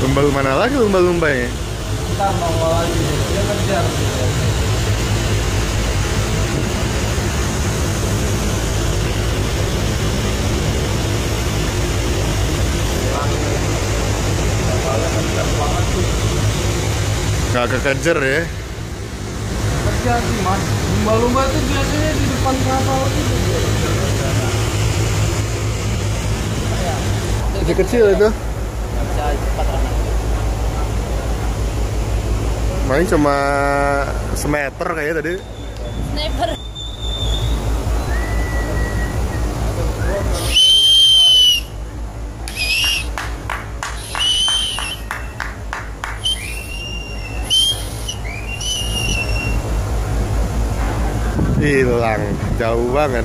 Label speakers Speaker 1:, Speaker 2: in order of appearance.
Speaker 1: Lumba-lumba mana lagi lumba-lumba ya?
Speaker 2: Ntar nongol lagi dia ngejar gitu.
Speaker 1: Nggak kekejar ya?
Speaker 2: Kerja sih mas. Lumba-lumba itu biasanya di
Speaker 1: Kecil kecil itu.
Speaker 2: Bisa cepat.
Speaker 1: Main cuma semeter kayaknya tadi.
Speaker 3: Sniper.
Speaker 1: Hilang, jauh banget.